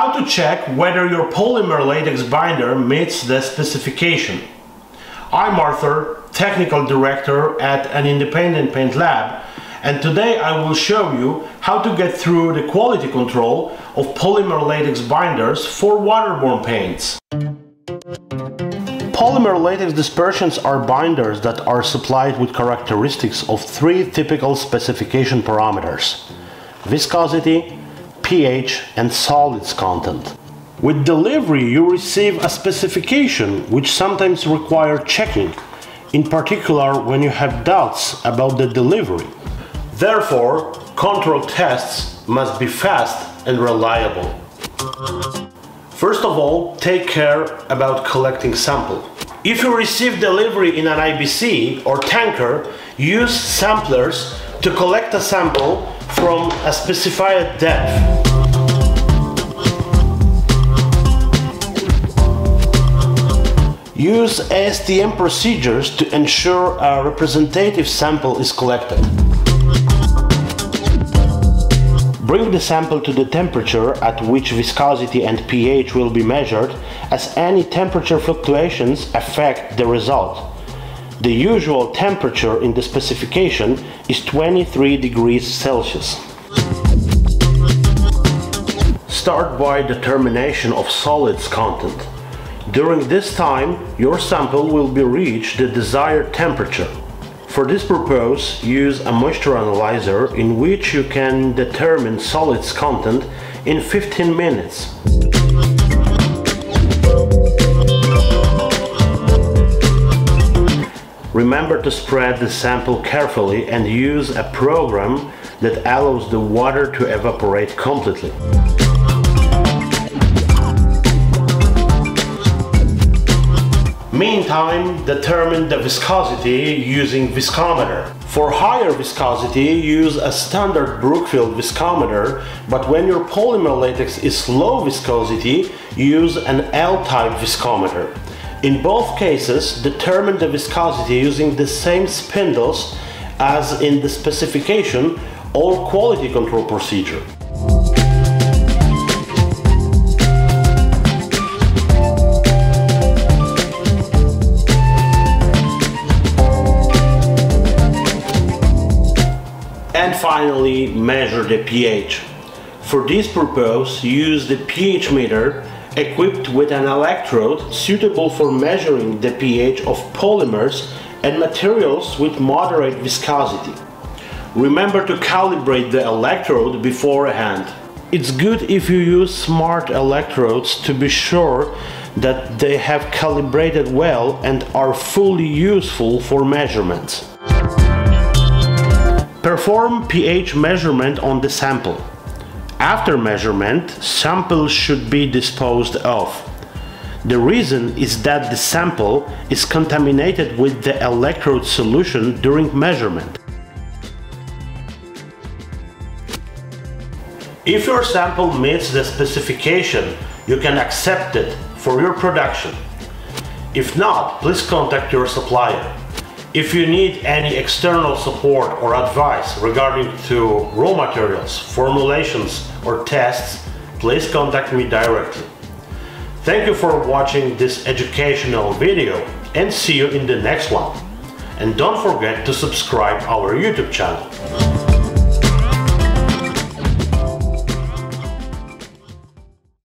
How to check whether your polymer latex binder meets the specification. I'm Artur, Technical Director at an independent paint lab and today I will show you how to get through the quality control of polymer latex binders for waterborne paints. Polymer latex dispersions are binders that are supplied with characteristics of three typical specification parameters viscosity, pH and solids content. With delivery you receive a specification which sometimes require checking, in particular when you have doubts about the delivery. Therefore, control tests must be fast and reliable. First of all, take care about collecting sample. If you receive delivery in an IBC or tanker, use samplers to collect a sample from a specified depth. Use ASTM procedures to ensure a representative sample is collected. Bring the sample to the temperature at which viscosity and pH will be measured as any temperature fluctuations affect the result. The usual temperature in the specification is 23 degrees Celsius. Start by determination of solids content. During this time, your sample will be reached the desired temperature. For this purpose, use a moisture analyzer in which you can determine solids content in 15 minutes. Remember to spread the sample carefully and use a program that allows the water to evaporate completely. Meantime, determine the viscosity using viscometer. For higher viscosity, use a standard Brookfield viscometer, but when your polymer latex is low viscosity, use an L-type viscometer. In both cases, determine the viscosity using the same spindles as in the specification or quality control procedure. And finally, measure the pH. For this purpose, use the pH meter equipped with an electrode suitable for measuring the pH of polymers and materials with moderate viscosity. Remember to calibrate the electrode beforehand. It's good if you use smart electrodes to be sure that they have calibrated well and are fully useful for measurements. Perform pH measurement on the sample. After measurement, sample should be disposed of. The reason is that the sample is contaminated with the electrode solution during measurement. If your sample meets the specification, you can accept it for your production. If not, please contact your supplier. If you need any external support or advice regarding to raw materials, formulations or tests, please contact me directly. Thank you for watching this educational video and see you in the next one. And don't forget to subscribe our YouTube channel.